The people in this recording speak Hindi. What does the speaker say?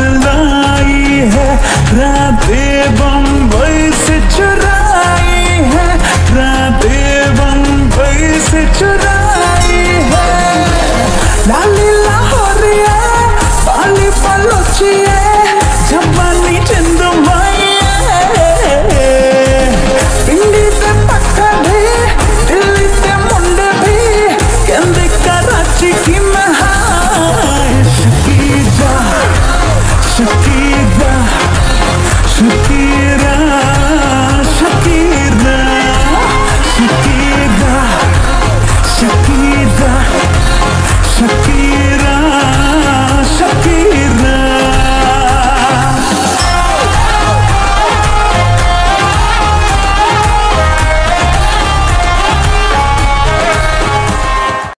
रात है राधे बम vida, se.